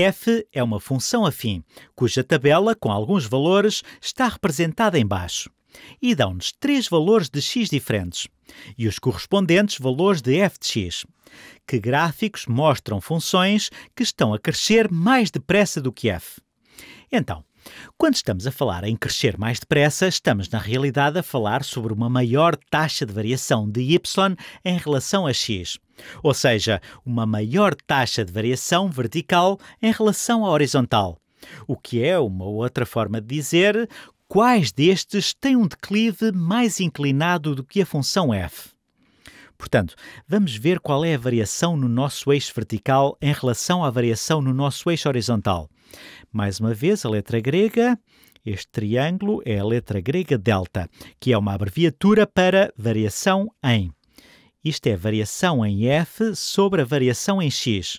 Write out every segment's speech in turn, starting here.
f é uma função afim, cuja tabela, com alguns valores, está representada em baixo. E dão-nos três valores de x diferentes e os correspondentes valores de f de x, que gráficos mostram funções que estão a crescer mais depressa do que f. Então, quando estamos a falar em crescer mais depressa, estamos na realidade a falar sobre uma maior taxa de variação de y em relação a x, ou seja, uma maior taxa de variação vertical em relação à horizontal, o que é uma outra forma de dizer quais destes têm um declive mais inclinado do que a função f. Portanto, vamos ver qual é a variação no nosso eixo vertical em relação à variação no nosso eixo horizontal. Mais uma vez, a letra grega. Este triângulo é a letra grega delta, que é uma abreviatura para variação em. Isto é variação em f sobre a variação em x.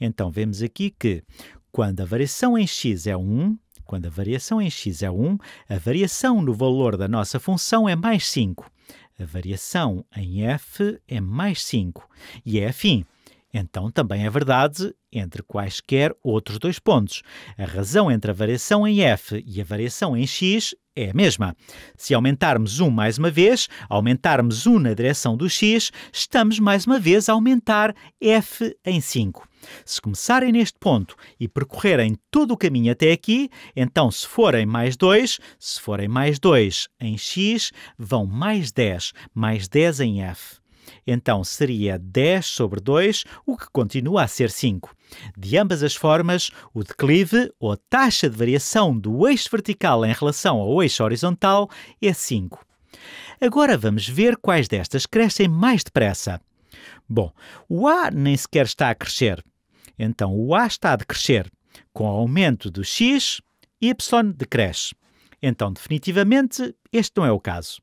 Então, vemos aqui que quando a variação em x é 1, quando a variação em x é 1, a variação no valor da nossa função é mais 5. A variação em f é mais 5 e é afim. Então também é verdade entre quaisquer outros dois pontos. A razão entre a variação em f e a variação em x é a mesma. Se aumentarmos 1 mais uma vez, aumentarmos 1 na direção do x, estamos mais uma vez a aumentar f em 5. Se começarem neste ponto e percorrerem todo o caminho até aqui, então se forem mais 2, se forem mais 2 em x, vão mais 10, mais 10 em f. Então seria 10 sobre 2, o que continua a ser 5. De ambas as formas, o declive, ou taxa de variação do eixo vertical em relação ao eixo horizontal, é 5. Agora vamos ver quais destas crescem mais depressa. Bom, o A nem sequer está a crescer. Então o A está a decrescer. Com o aumento do x, y decresce. Então, definitivamente, este não é o caso.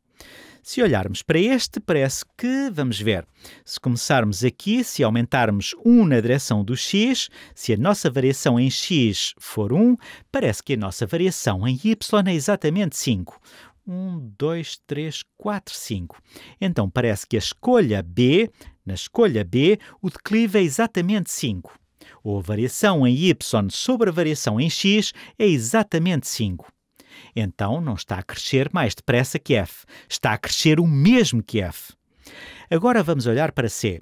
Se olharmos para este, parece que, vamos ver, se começarmos aqui, se aumentarmos 1 na direção do x, se a nossa variação em x for 1, parece que a nossa variação em y é exatamente 5. 1, 2, 3, 4, 5. Então parece que a escolha B, na escolha B, o declive é exatamente 5. Ou a variação em y sobre a variação em x é exatamente 5 então não está a crescer mais depressa que f. Está a crescer o mesmo que f. Agora vamos olhar para C.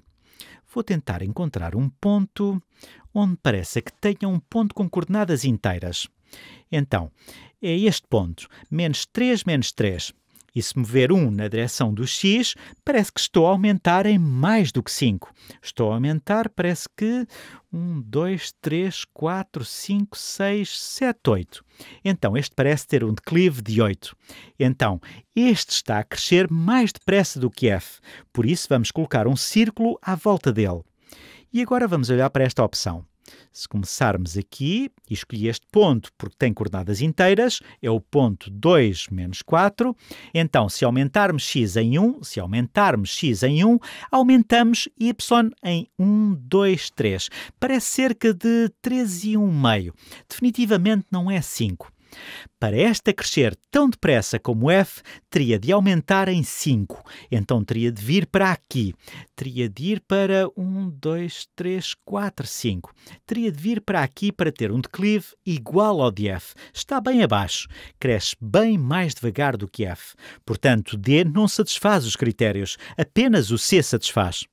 Vou tentar encontrar um ponto onde pareça que tenha um ponto com coordenadas inteiras. Então, é este ponto, menos 3 menos 3. E se mover 1 na direção do x, parece que estou a aumentar em mais do que 5. Estou a aumentar, parece que 1, 2, 3, 4, 5, 6, 7, 8. Então, este parece ter um declive de 8. Então, este está a crescer mais depressa do que f. Por isso, vamos colocar um círculo à volta dele. E agora vamos olhar para esta opção. Se começarmos aqui e escolhi este ponto porque tem coordenadas inteiras, é o ponto 2 menos 4. Então, se aumentarmos x em 1, se aumentarmos x em 1, aumentamos y em 1, 2, 3. Parece cerca de 3,5. Definitivamente não é 5. Para esta crescer tão depressa como f, teria de aumentar em 5. Então teria de vir para aqui. Teria de ir para 1, 2, 3, 4, 5. Teria de vir para aqui para ter um declive igual ao de f. Está bem abaixo. Cresce bem mais devagar do que f. Portanto, D não satisfaz os critérios. Apenas o C satisfaz.